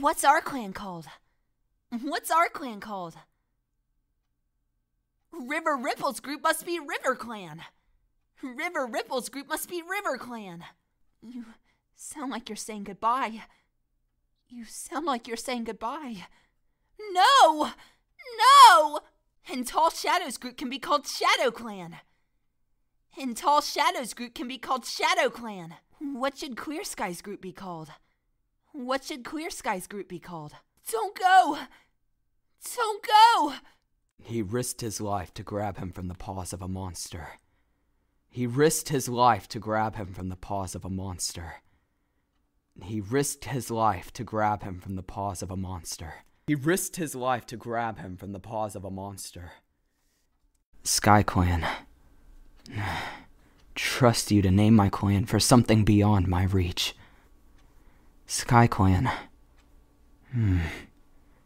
What's our clan called? What's our clan called? River Ripples group must be River Clan. River Ripples group must be River Clan. You sound like you're saying goodbye. You sound like you're saying goodbye. No! No! And Tall Shadows group can be called Shadow Clan. And Tall Shadows group can be called Shadow Clan. What should Clear Skies group be called? What should Clear Skies group be called? Don't go! Don't go! He risked his life to grab him from the paws of a monster. He risked his life to grab him from the paws of a monster. He risked his life to grab him from the paws of a monster. He risked his life to grab him from the paws of a monster. Sky Clan. Trust you to name my clan for something beyond my reach. Sky Clan. Hmm.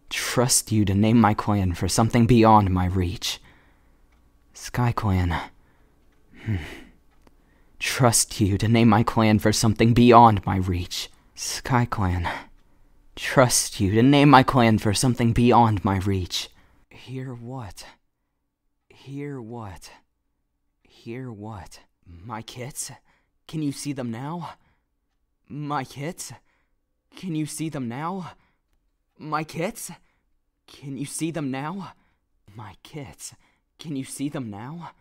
Trust you to name my clan for something beyond my reach. Sky Clan. Hmm. Trust you to name my clan for something beyond my reach. Sky Clan. Trust you to name my clan for something beyond my reach. Hear what? Hear what? Hear what? My kits? Can you see them now? My kits? Can you see them now? My kits? Can you see them now? My kits? Can you see them now?